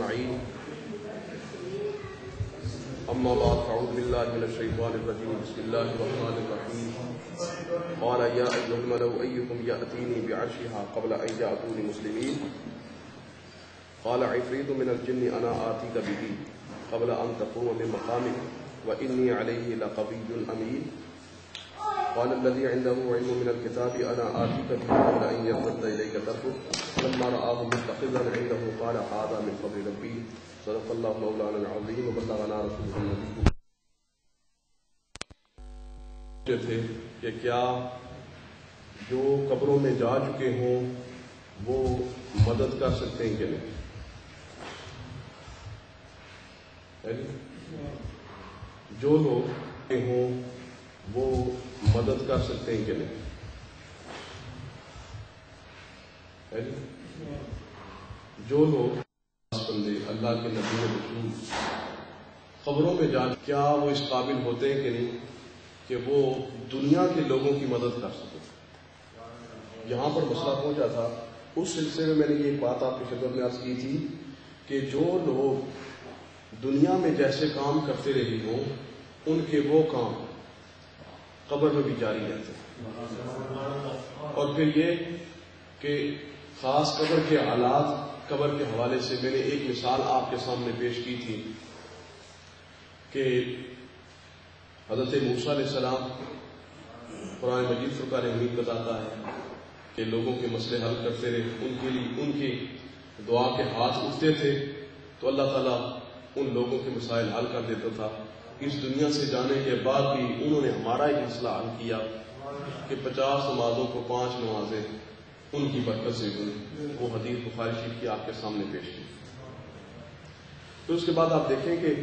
أجمعين أما بعد فأعوذ بالله من الشيطان الرجيم بسم الله الرحمن الرحيم قال يا أيها الملأ أيكم يأتيني بعرشها قبل أن يأتوني مسلمين قال عفريت من الجن أنا آتيك به قبل أن تقوم من مقامك وإني عليه لقوي أمين قال الذي عنده علم من الكتاب، أنا آتيك به قبل أن يرتد إليك طرفك. لما رآه متخذا عنده قال، هذا من فضل ربي. صدق الله مولانا العظيم، وبلغنا رسوله النبي. تھے کہ کیا جو قبروں میں جا چکے ہوں، وہ مدد کر سکتے ہیں کہ نہیں؟ یعنی جو لوگ ہوں وہ مدد کر سکتے ہیں کہ نہیں؟ جی؟ جو لوگ بندے اللہ کے نبی رسول خبروں میں جا کیا وہ اس قابل ہوتے ہیں کہ نہیں کہ وہ دنیا کے لوگوں کی مدد کر سکیں؟ یہاں پر مسئلہ پہنچا تھا۔ اس سلسلے میں میں نے یہ بات آپ کی خدمت میں عرض کی تھی کہ جو لوگ دنیا میں جیسے کام کرتے رہے ہوں، ان کے وہ کام قبر میں بھی جاری رہتے ہیں۔ اور پھر یہ کہ خاص قبر کے حالات قبر کے حوالے سے میں نے ایک مثال آپ کے سامنے پیش کی تھی کہ حضرت موسیٰ علیہ السلام قرآن مجید فرقان حمید بتاتا ہے کہ لوگوں کے مسئلے حل کرتے رہے، ان کے لیے، ان کی دعا کے ہاتھ اٹھتے تھے تو اللہ تعالیٰ ان لوگوں کے مسائل حل کر دیتا تھا۔ اس دنیا سے جانے کے بعد بھی انہوں نے ہمارا ایک مسئلہ حل کیا کہ پچاس نمازوں کو پانچ نمازیں ان کی برکت سے ہوئی وہ حدیث بخاری شریف کی آپ کے سامنے پیش کی۔ تو اس کے بعد آپ دیکھیں کہ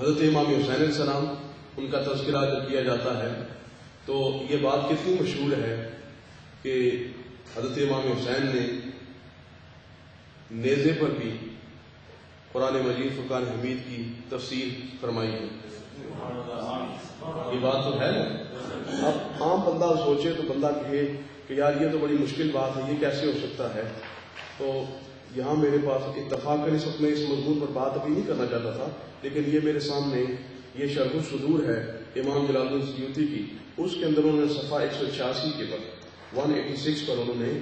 حضرت امام حسین السلام ان کا تذکرہ جب کیا جاتا ہے تو یہ بات کتنی مشہور ہے کہ حضرت امام حسین نے نیزے پر بھی قرآن مجید فرقان حمید کی تفسیر فرمائی ہے۔ یہ بات تو ہے نا؟ اب عام بندہ سوچے تو بندہ کہے کہ یار یہ تو بڑی مشکل بات ہے، یہ کیسے ہو سکتا ہے؟ تو یہاں میرے پاس اتفاق کر اس وقت میں اس مضمون پر بات ابھی نہیں کرنا چاہتا تھا، لیکن یہ میرے سامنے یہ شرح الصدور ہے امام جلال السیوتی کی۔ اس کے اندر انہوں نے صفحہ ایک سو چھیاسی کے پر ون ایٹی سکس پر انہوں نے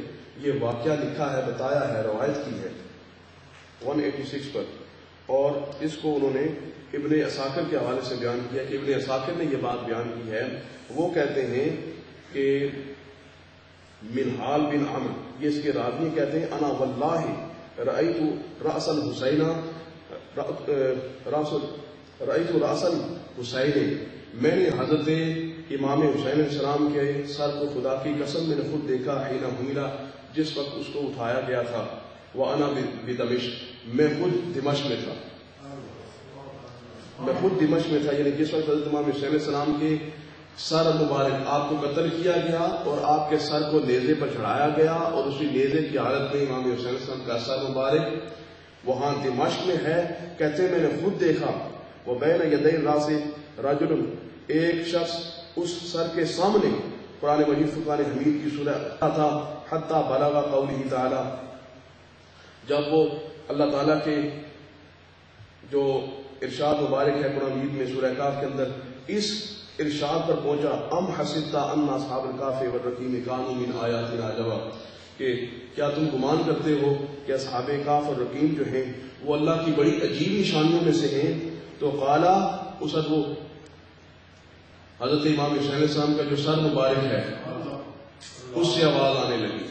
یہ واقعہ لکھا ہے، بتایا ہے، روایت کی ہے۔ ون ایٹی سکس پر۔ اور اس کو انہوں نے ابن اساکر کے حوالے سے بیان کیا۔ کہ ابن اساکر نے یہ بات بیان کی ہے، وہ کہتے ہیں کہ منحال بن عمر یہ اس کے راوی کہتے ہیں، انا واللہ رأیت رأس الحسینہ رأیت رأس الحسین۔ میں نے حضرت امام حسین علیہ السلام کے سر کو خدا کی قسم میں نے خود دیکھا حینا حمیرہ جس وقت اس کو اٹھایا گیا تھا وہ انا بدمش میں خود دمشق میں تھا میں خود دمشق میں تھا یعنی جس وقت حضرت امام حسین السلام کے سر مبارک آپ کو قتل کیا گیا اور آپ کے سر کو نیزے پر چڑھایا گیا اور اسی نیزے کی حالت میں امام حسین السلام کا سر مبارک وہاں دمشق میں ہے، کہتے میں نے خود دیکھا۔ وہ بین یدین راس رجل، ایک شخص اس سر کے سامنے قرآن مجید فقان حمید کی سورہ تھا، حتیٰ بلغا قولی تعالی۔ جب وہ اللہ تعالیٰ کے جو ارشاد مبارک ہے قرآن میں سورہ کاف کے اندر اس ارشاد پر پہنچا ام حسدتا ان اصحاب الکاف والرقیم کانوا من آیاتنا عجبا کہ کیا تم گمان کرتے ہو کہ اصحاب کاف اور رقیم جو ہیں وہ اللہ کی بڑی عجیب نشانیوں میں سے ہیں؟ تو قالا اس وہ حضرت امام حسین السلام کا جو سر مبارک ہے اس سے آواز آنے لگی۔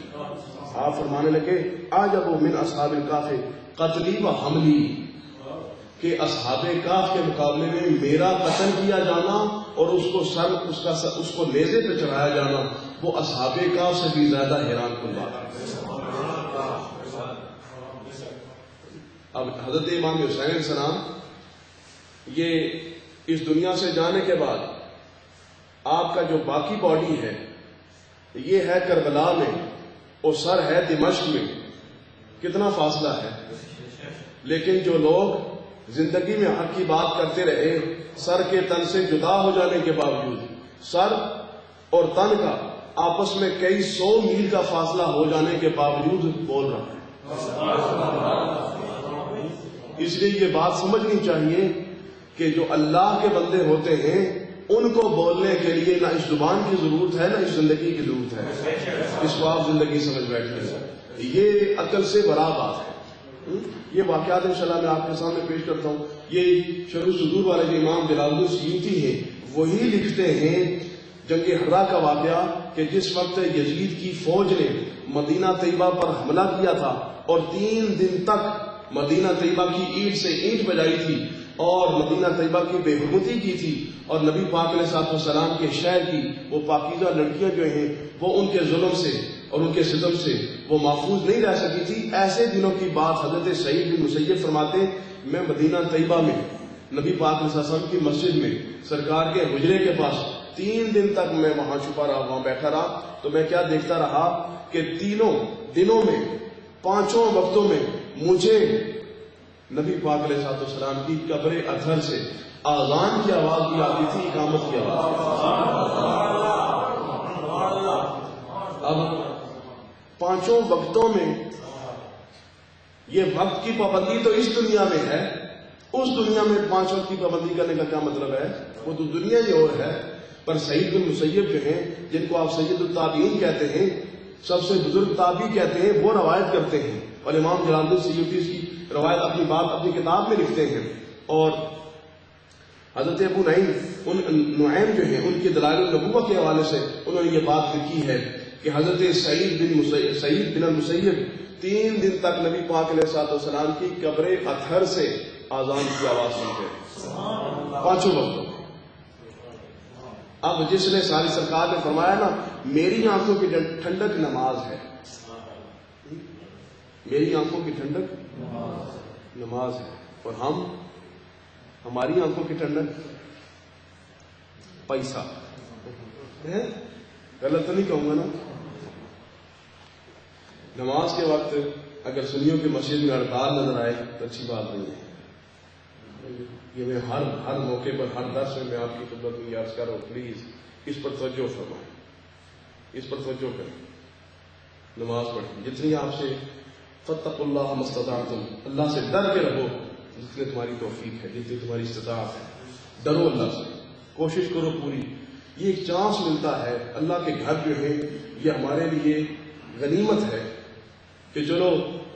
آپ فرمانے لگے آ جب وہ من اصحاب الکاف قتلی و حملی. کہ اصحاب کاف کے مقابلے میں میرا قتل کیا جانا اور اس کو سر، اس کا سر، اس کو لیزے پہ چڑھایا جانا، وہ اصحاب کاف سے بھی زیادہ حیران کن بات اب حضرت امام حسین علیہ السلام، یہ اس دنیا سے جانے کے بعد آپ کا جو باقی باڈی ہے، یہ ہے کربلا میں اور سر ہے دمشق میں۔ کتنا فاصلہ ہے۔ لیکن جو لوگ زندگی میں حق کی بات کرتے رہے، سر کے تن سے جدا ہو جانے کے باوجود، سر اور تن کا آپس میں کئی سو میل کا فاصلہ ہو جانے کے باوجود بول رہا ہے۔ اس لیے یہ بات سمجھنی چاہیے کہ جو اللہ کے بندے ہوتے ہیں ان کو بولنے کے لیے نہ اس زبان کی ضرورت ہے، نہ اس زندگی کی ضرورت ہے۔ اس کو آپ زندگی سمجھ بیٹھے یہ عقل سے بڑا بات ہے۔ یہ واقعات انشاءاللہ میں آپ کے سامنے پیش کرتا ہوں۔ یہ شروع صدور والے جو امام جلال السیوتی ہیں، وہی لکھتے ہیں جنگ ہرا کا واقعہ کہ جس وقت یزید کی فوج نے مدینہ طیبہ پر حملہ کیا تھا اور تین دن تک مدینہ طیبہ کی اینٹ سے اینٹ بجائی تھی اور مدینہ طیبہ کی بے حکمتی کی تھی اور نبی پاک علیہ صاحب السلام کے شہر کی وہ پاکیزہ لڑکیاں جو ہیں وہ ان کے ظلم سے اور ان کے ستم سے وہ محفوظ نہیں رہ سکی تھی۔ ایسے دنوں کی بات حضرت سعید بن مسیب فرماتے میں مدینہ طیبہ میں نبی پاک علیہ السلام کی مسجد میں سرکار کے حجرے کے پاس تین دن تک میں وہاں چھپا رہا، وہاں بیٹھا رہا۔ تو میں کیا دیکھتا رہا کہ تینوں دنوں میں، پانچوں وقتوں میں مجھے نبی پاک علیہ صاحب السلام کی قبر اثر سے آزان کی آواز بھی آتی تھی، اقامت کی آواز۔ اب پانچوں وقتوں میں یہ وقت کی پابندی تو اس دنیا میں ہے۔ اس دنیا میں پانچ وقت کی پابندی کرنے کا کیا مطلب ہے؟ وہ تو دنیا ہی اور ہے۔ پر سعید بن مسیب جو ہیں، جن کو آپ سید التابعین کہتے ہیں، سب سے بزرگ تابی کہتے ہیں، وہ روایت کرتے ہیں۔ اور امام جلال سیدی اس کی روایت اپنی بات اپنی کتاب میں لکھتے ہیں اور حضرت ابو نعیم، ان نعیم جو ہیں، ان کے دلائل النبوہ کے حوالے سے انہوں نے یہ بات لکھی ہے کہ حضرت سعید بن سعید بن المسیب تین دن تک نبی پاک علیہ سات وسلام کی قبر اتھر سے آزان کی آواز سنتے پانچوں وقتوں اب جس نے ساری سرکار نے فرمایا نا، میری آنکھوں کی ٹھنڈک نماز ہے۔ میری آنکھوں کی ٹھنڈک نماز ہے۔ اور ہم ہماری آنکھوں کی ٹھنڈک، پیسہ۔ غلط تو نہیں کہوں گا نا؟ نماز کے وقت اگر سنیوں کی مسجد میں ہڑتال نظر آئے تو اچھی بات نہیں ہے۔ یہ میں ہر ہر موقع پر، ہر درس میں میں آپ کی خدمت میں یاد کر رہا ہوں پلیز اس پر توجہ فرمائیں۔ اس پر توجہ کریں۔ نماز پڑھیں۔ جتنی آپ سے فتق اللہ مستطاعتم اللہ سے ڈر کے رہو جتنے تمہاری توفیق ہے جتنی تمہاری استطاعت ہے۔ ڈرو اللہ سے۔ کوشش کرو پوری۔ یہ ایک چانس ملتا ہے، اللہ کے گھر جو ہے، یہ ہمارے لیے غنیمت ہے کہ چلو،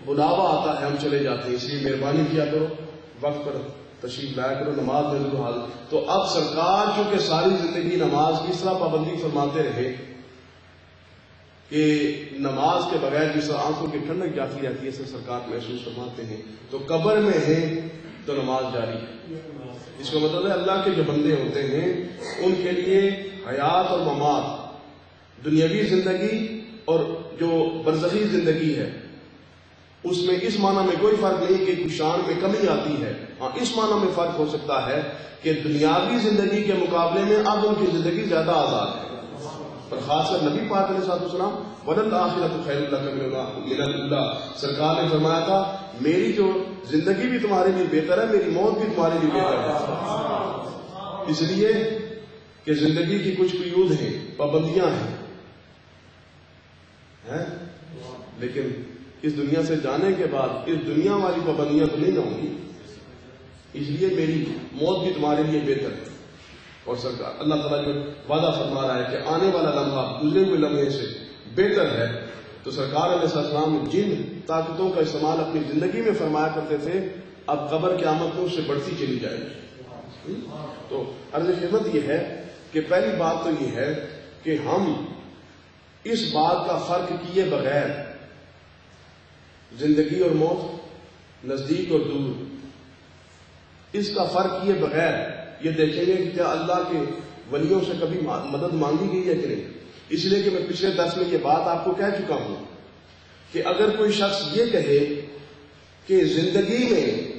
بلاوا آتا ہے، ہم چلے جاتے ہیں۔ اس لیے مہربانی کیا کرو، وقت پر تشریف لایا کرو، نماز میں ضرور حال تو اب سرکار چونکہ ساری زندگی نماز کی اس طرح پابندی فرماتے رہے کہ نماز کے بغیر جس طرح آنکھوں کی ٹھنڈک جاتی رہتی ہے اسے سرکار محسوس فرماتے ہیں۔ تو قبر میں ہے تو نماز جاری ہے۔ اس کا مطلب ہے اللہ کے جو بندے ہوتے ہیں، ان کے لیے حیات اور مماد دنیاوی زندگی اور جو برزخی زندگی ہے، اس میں اس معنی میں کوئی فرق نہیں کہ شان میں کمی آتی ہے۔ ہاں اس معنی میں فرق ہو سکتا ہے کہ دنیاوی زندگی کے مقابلے میں اب ان کی زندگی زیادہ آزاد ہے۔ پر خاص کر نبی پاک علیہ صاحب السلام ودن آخرت خیر اللہ من اللہ سرکار نے فرمایا تھا، میری جو زندگی بھی تمہارے لیے بہتر ہے، میری موت بھی تمہارے لیے بہتر ہے۔ اس لیے کہ زندگی کی کچھ قیود ہیں، پابندیاں ہیں۔ لیکن اس دنیا سے جانے کے بعد اس دنیا والی پابندیاں تو نہیں ہوں گی۔ اس لیے میری موت بھی تمہارے لیے بہتر ہے۔ اور سرکار، اللہ تعالیٰ جو وعدہ فرما رہا ہے کہ آنے والا لمحہ گزرے ہوئے لمحے سے بہتر ہے، تو سرکار علیہ السلام جن طاقتوں کا استعمال اپنی زندگی میں فرمایا کرتے تھے، اب قبر کی آمد اس سے بڑھتی چلی جائے گی۔ تو عرض خدمت یہ ہے کہ پہلی بات تو یہ ہے کہ ہم اس بات کا فرق کیے بغیر زندگی اور موت نزدیک اور دور، اس کا فرق کیے بغیر یہ دیکھیں گے کہ کیا اللہ کے ولیوں سے کبھی مدد مانگی گئی ہے کہ نہیں؟ اس لیے کہ میں پچھلے دس میں یہ بات آپ کو کہہ چکا ہوں کہ اگر کوئی شخص یہ کہے کہ زندگی میں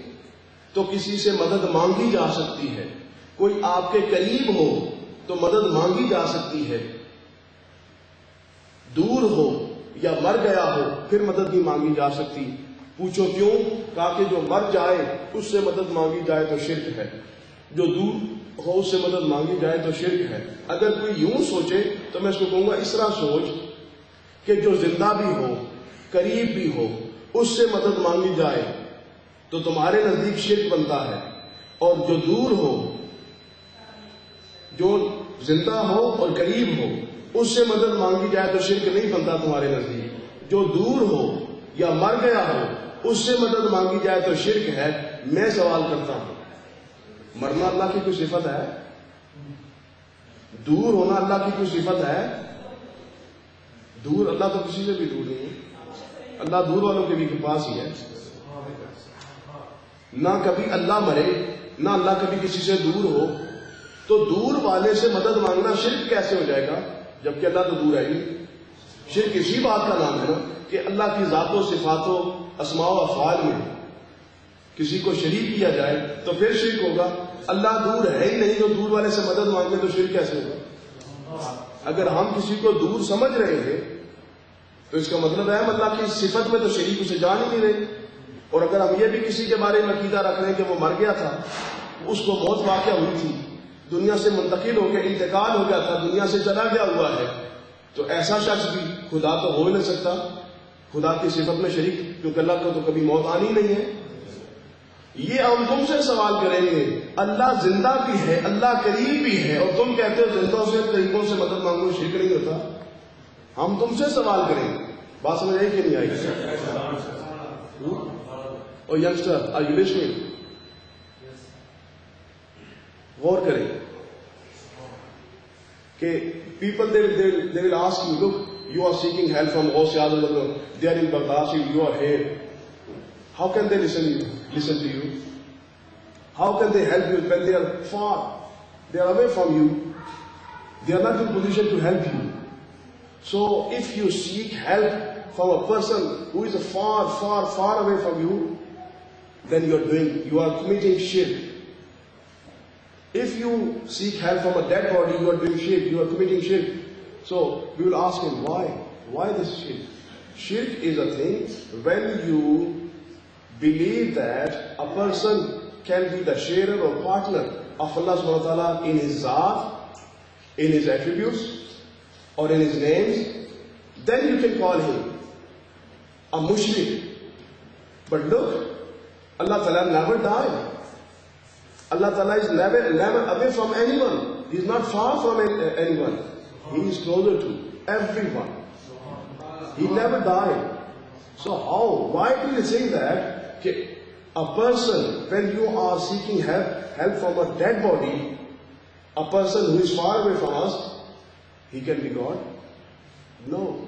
تو کسی سے مدد مانگی جا سکتی ہے، کوئی آپ کے قریب ہو تو مدد مانگی جا سکتی ہے، دور ہو یا مر گیا ہو پھر مدد نہیں مانگی جا سکتی۔ پوچھو کیوں؟ تاکہ جو مر جائے اس سے مدد مانگی جائے تو شرک ہے۔ جو دور ہو اس سے مدد مانگی جائے تو شرک ہے۔ اگر کوئی یوں سوچے تو میں اس کو کہوں گا اس طرح سوچ کہ جو زندہ بھی ہو، قریب بھی ہو، اس سے مدد مانگی جائے تو تمہارے نزدیک شرک بنتا ہے۔ اور جو دور ہو، جو زندہ ہو اور قریب ہو، اس سے مدد مانگی جائے تو شرک نہیں بنتا تمہارے نزدیک۔ جو دور ہو یا مر گیا ہو، اس سے مدد مانگی جائے تو شرک ہے۔ میں سوال کرتا ہوں۔ مرنا اللہ کی کوئی صفت ہے؟ دور ہونا اللہ کی کوئی صفت ہے؟ دور اللہ تو کسی سے بھی دور نہیں ہے۔ اللہ دور والوں کے بھی پاس ہی ہے۔ نہ کبھی اللہ مرے، نہ اللہ کبھی کسی سے دور ہو۔ تو دور والے سے مدد مانگنا شرک کیسے ہو جائے گا؟ جبکہ اللہ تو دور ہے ہی شرک اسی بات کا نام ہے نا کہ اللہ کی ذات و صفاتوں اسماع و افعال میں کسی کو شریک کیا جائے تو پھر شرک ہوگا۔ اللہ دور ہے ہی نہیں جو دور والے سے مدد مانگے تو شرک کیسے ہوگا؟ اگر ہم کسی کو دور سمجھ رہے ہیں تو اس کا مطلب ہے ہم اللہ کی صفت میں تو شریک اسے جان ہی نہیں رہے۔ اور اگر ہم یہ بھی کسی کے بارے میں عقیدہ رکھ رہے ہیں کہ وہ مر گیا تھا، اس کو موت واقع ہوئی تھی۔ دنیا سے منتقل ہو کے، انتقال ہو گیا تھا، دنیا سے چلا گیا ہوا ہے۔ تو ایسا شخص بھی خدا تو ہو ہی نہیں سکتا۔ خدا کی صفت میں شریک، کیونکہ اللہ کو تو کبھی موت آنی نہیں ہے۔ یہ ہم تم سے سوال کریں گے، اللہ زندہ بھی ہے، اللہ قریب بھی ہے، اور تم کہتے ہو زندوں سے قریبوں سے مدد مانگو شرک نہیں ہوتا۔ ہم تم سے سوال کریں گے۔ بات سمجھ آئی کہ نہیں آئی؟ اور یگسٹر آر یو لسننگ غور کریں کہ people they they will ask you look you are seeking help from outside they are in برداشت you are here How can they listen you? Listen to you? How can they help you when they are far? They are away from you. They are not in position to help you. So if you seek help from a person who is far, far, far away from you, then you are doing, you are committing shirk. If you seek help from a dead body, you are doing shirk, you are committing shirk. So we will ask him, why? Why this shirk? Shirk is a thing when you believe that a person can be the sharer or partner of Allah subhanahu wa ta'ala in his zaat, in his attributes, or in his names, then you can call him a mushrik. But look, Allah ta'ala never died. Allah ta'ala is never, never away from anyone. He is not far from uh, anyone. He is closer to everyone. He never died. So how? Why do you say that a person, when you are seeking help, help from a dead body, a person who is far away from us, he can be God? No.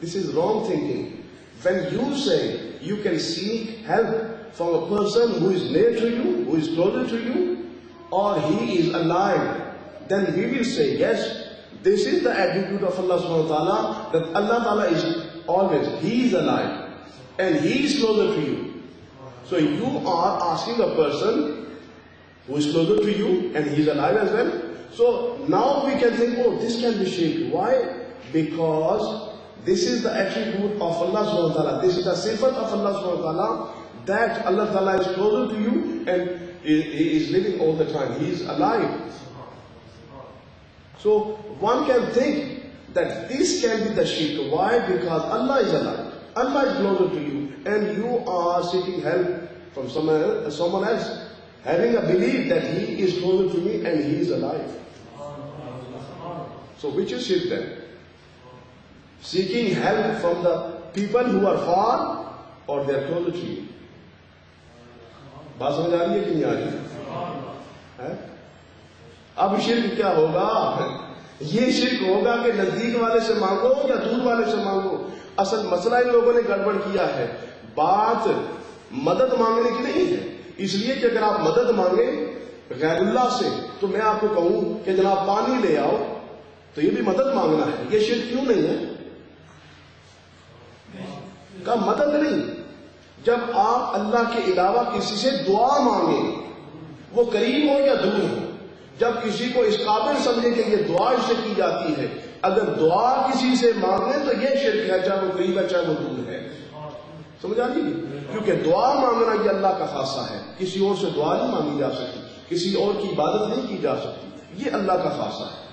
This is wrong thinking. When you say you can seek help from a person who is near to you, who is closer to you, or he is alive, then we will say, yes, this is the attitude of Allah subhanahu wa ta'ala, that Allah ta'ala is always, He is alive, and He is closer to you. So you are asking a person who is closer to you and he is alive as well. So now we can think, oh, this can be shirk. Why? Because this is the attribute of Allah subhanahu wa ta'ala. This is the sifat of Allah subhanahu wa ta'ala that Allah ta'ala is closer to you and He is living all the time. He is alive. So one can think that this can be the shirk. Why? Because Allah is alive. Allah is closer to you and you are seeking help from someone, else, someone else, having a belief that he is closer to me and he is alive. So which is shirk then? Seeking help from the people who are far or they are closer to you. بات سمجھ آ رہی ہے کہ نہیں آ رہی ہے اب شرک کیا ہوگا یہ شرک ہوگا کہ نزدیک والے سے مانگو یا دور والے سے مانگو اصل مسئلہ ان لوگوں نے گڑبڑ کیا ہے بات مدد مانگنے کی نہیں ہے۔ اس لیے کہ اگر آپ مدد مانگیں غیر اللہ سے، تو میں آپ کو کہوں کہ جناب پانی لے آؤ، تو یہ بھی مدد مانگنا ہے۔ یہ شرک کیوں نہیں ہے؟ کا مدد نہیں۔ جب آپ اللہ کے علاوہ کسی سے دعا مانگیں، وہ قریب ہو یا دور ہو، جب کسی کو اس قابل سمجھے کہ یہ دعا اس سے کی جاتی ہے، اگر دعا کسی سے مانگیں تو یہ شرک ہے، چاہے وہ قریب ہے، چاہے وہ دور ہے۔ سمجھ آ ہے؟ کیونکہ دعا مانگنا یہ اللہ کا خاصہ ہے۔ کسی اور سے دعا نہیں مانگی جا سکتی۔ کسی اور کی عبادت نہیں کی جا سکتی۔ یہ اللہ کا خاصہ ہے۔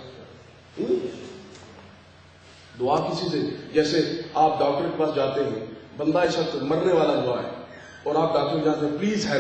دعا کسی سے؟ جیسے آپ ڈاکٹر کے پاس جاتے ہیں، بندہ اس وقت مرنے والا دعا ہے اور آپ ڈاکٹر جاتے ہیں، پلیز ہیلپ